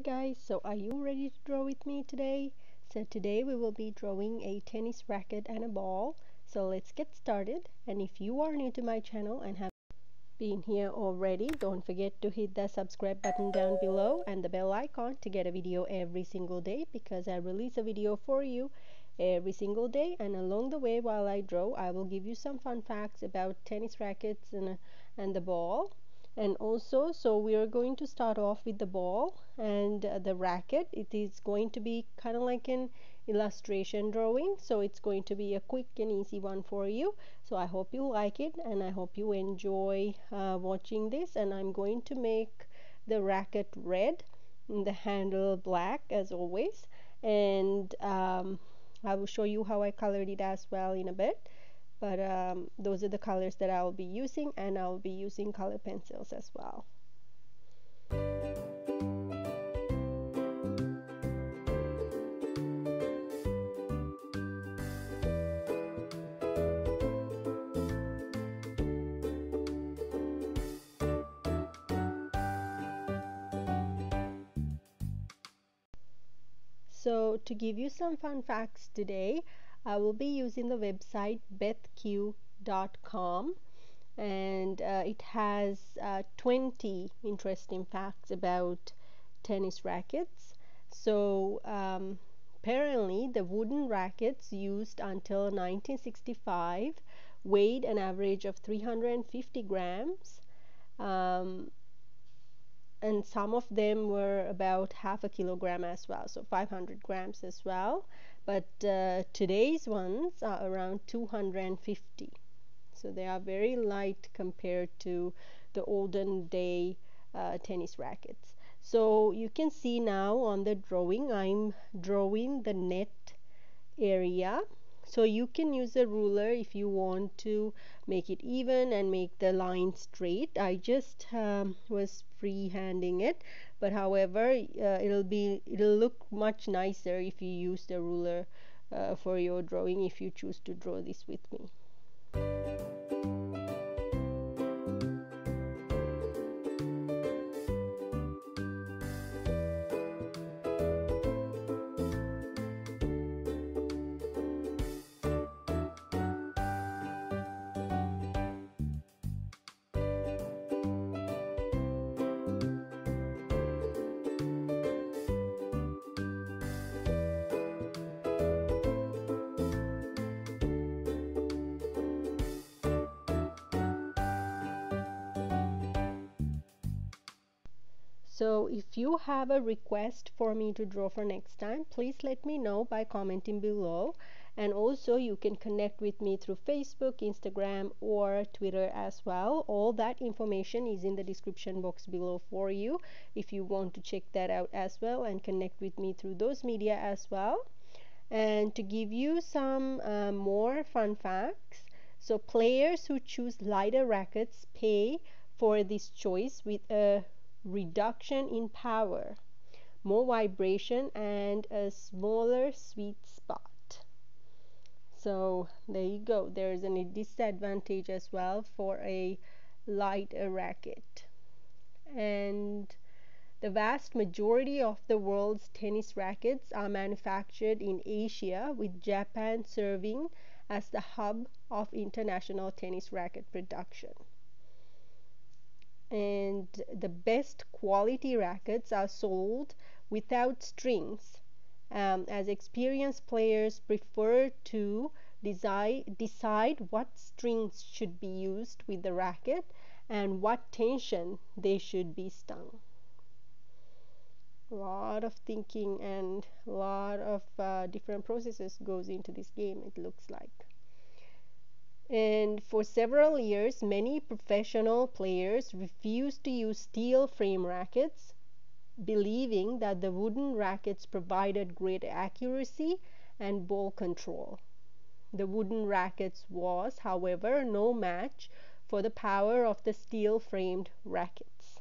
Hi guys, so are you ready to draw with me today? So today we will be drawing a tennis racket and a ball. So let's get started and if you are new to my channel and have been here already, don't forget to hit the subscribe button down below and the bell icon to get a video every single day because I release a video for you every single day and along the way while I draw I will give you some fun facts about tennis rackets and, and the ball and also so we are going to start off with the ball and uh, the racket. It is going to be kind of like an illustration drawing so it's going to be a quick and easy one for you. So I hope you like it and I hope you enjoy uh, watching this. And I'm going to make the racket red and the handle black as always. And um, I will show you how I colored it as well in a bit but um, those are the colors that I'll be using and I'll be using color pencils as well. So to give you some fun facts today, I will be using the website bethq.com and uh, it has uh, 20 interesting facts about tennis rackets. So um, apparently the wooden rackets used until 1965 weighed an average of 350 grams. Um, and some of them were about half a kilogram as well so 500 grams as well. But uh, today's ones are around 250 so they are very light compared to the olden day uh, tennis rackets. So you can see now on the drawing I'm drawing the net area so you can use a ruler if you want to make it even and make the line straight. I just um, was freehanding it but however uh, it'll be it'll look much nicer if you use the ruler uh, for your drawing if you choose to draw this with me So if you have a request for me to draw for next time, please let me know by commenting below. And also you can connect with me through Facebook, Instagram or Twitter as well. All that information is in the description box below for you if you want to check that out as well and connect with me through those media as well. And to give you some uh, more fun facts, so players who choose lighter rackets pay for this choice with a reduction in power, more vibration, and a smaller sweet spot. So there you go. There's a disadvantage as well for a light racket. And the vast majority of the world's tennis rackets are manufactured in Asia, with Japan serving as the hub of international tennis racket production and the best quality rackets are sold without strings um, as experienced players prefer to decide, decide what strings should be used with the racket and what tension they should be stung. A lot of thinking and a lot of uh, different processes goes into this game it looks like. And for several years, many professional players refused to use steel frame rackets, believing that the wooden rackets provided great accuracy and ball control. The wooden rackets was, however, no match for the power of the steel framed rackets.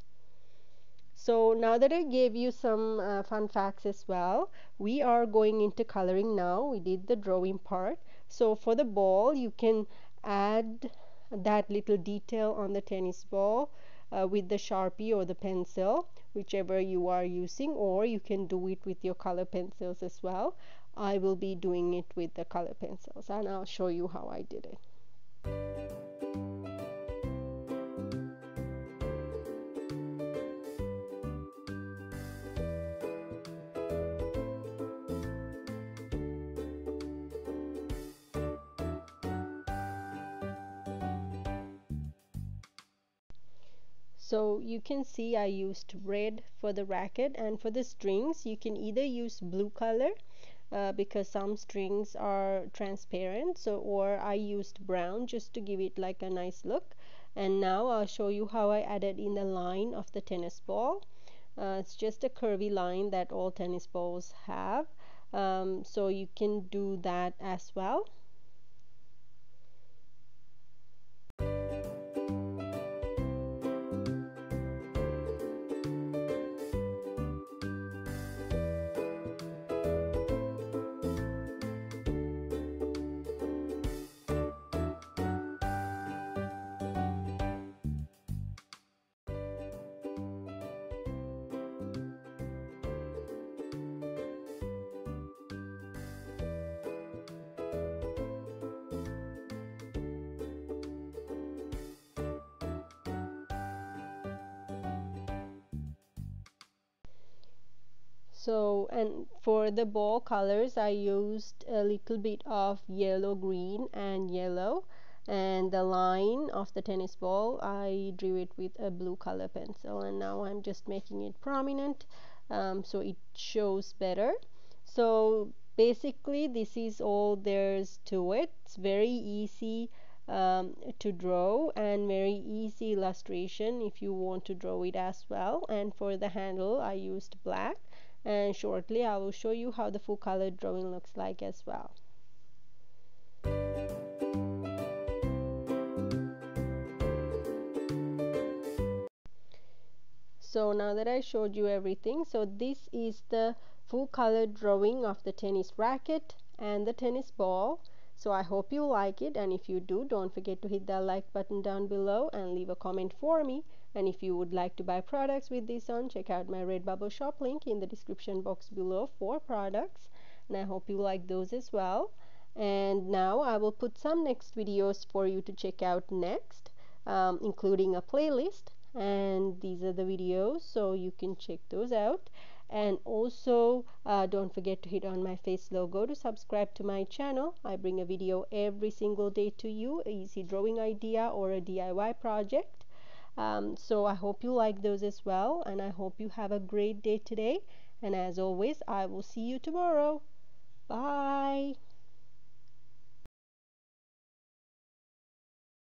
So now that I gave you some uh, fun facts as well, we are going into coloring now. We did the drawing part. So for the ball, you can add that little detail on the tennis ball uh, with the sharpie or the pencil whichever you are using or you can do it with your color pencils as well. I will be doing it with the color pencils and I'll show you how I did it so you can see I used red for the racket and for the strings you can either use blue color uh, because some strings are transparent so or I used brown just to give it like a nice look. And now I'll show you how I added in the line of the tennis ball. Uh, it's just a curvy line that all tennis balls have. Um, so you can do that as well so and for the ball colors I used a little bit of yellow green and yellow. And the line of the tennis ball I drew it with a blue color pencil. And now I'm just making it prominent um, so it shows better. So basically this is all there's to it. It's very easy um, to draw and very easy illustration if you want to draw it as well. And for the handle I used black and shortly I will show you how the full color drawing looks like as well. So now that I showed you everything, so this is the full color drawing of the tennis racket and the tennis ball. So I hope you like it and if you do, don't forget to hit that like button down below and leave a comment for me. And if you would like to buy products with this on, check out my Redbubble shop link in the description box below for products. And I hope you like those as well. And now I will put some next videos for you to check out next, um, including a playlist. And these are the videos, so you can check those out and also uh, don't forget to hit on my face logo to subscribe to my channel i bring a video every single day to you easy drawing idea or a diy project um, so I hope you like those as well, and I hope you have a great day today. And as always, I will see you tomorrow. Bye.